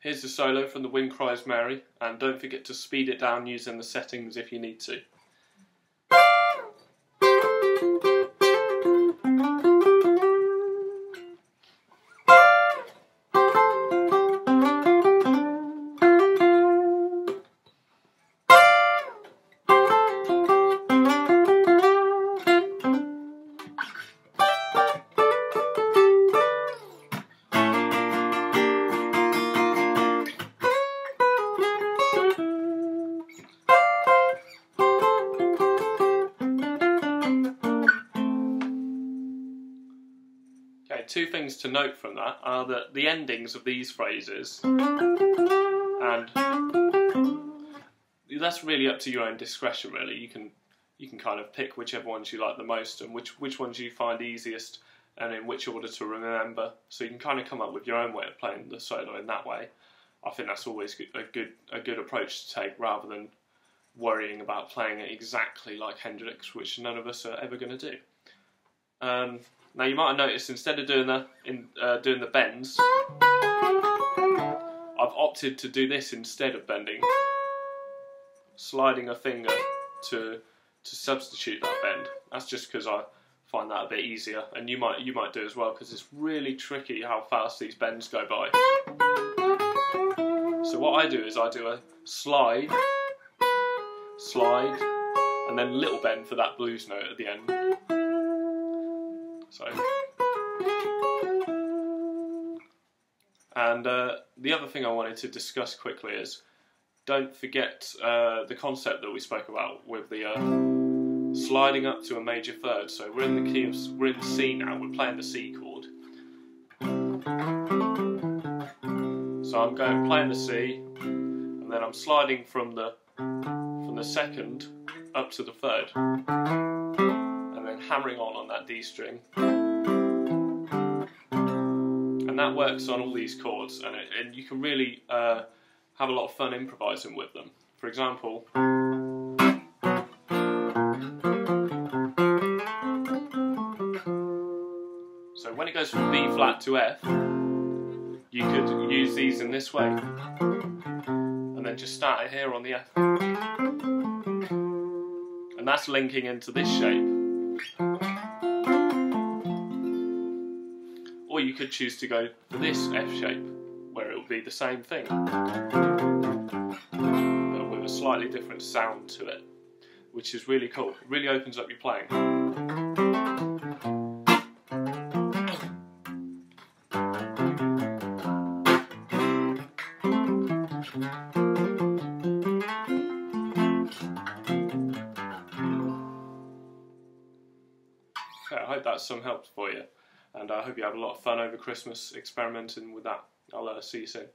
Here's the solo from the Wind Cries Mary, and don't forget to speed it down using the settings if you need to. Two things to note from that are that the endings of these phrases, and that's really up to your own discretion. Really, you can you can kind of pick whichever ones you like the most and which which ones you find easiest, and in which order to remember. So you can kind of come up with your own way of playing the solo in that way. I think that's always a good a good approach to take, rather than worrying about playing it exactly like Hendrix, which none of us are ever going to do. Um, now you might have noticed instead of doing the in uh, doing the bends, I've opted to do this instead of bending, sliding a finger to to substitute that bend. That's just because I find that a bit easier, and you might you might do as well because it's really tricky how fast these bends go by. So what I do is I do a slide, slide, and then little bend for that blues note at the end. So, and uh, the other thing I wanted to discuss quickly is don't forget uh, the concept that we spoke about with the uh, sliding up to a major third. So we're in the key of we're in C now. We're playing the C chord. So I'm going playing the C, and then I'm sliding from the from the second up to the third hammering on on that D string. And that works on all these chords, and, it, and you can really uh, have a lot of fun improvising with them. For example, so when it goes from B flat to F, you could use these in this way, and then just start it here on the F. And that's linking into this shape. Or you could choose to go for this F shape, where it will be the same thing, but with a slightly different sound to it, which is really cool. It really opens up your playing. Hope that's some help for you, and I hope you have a lot of fun over Christmas experimenting with that. I'll uh, see you soon.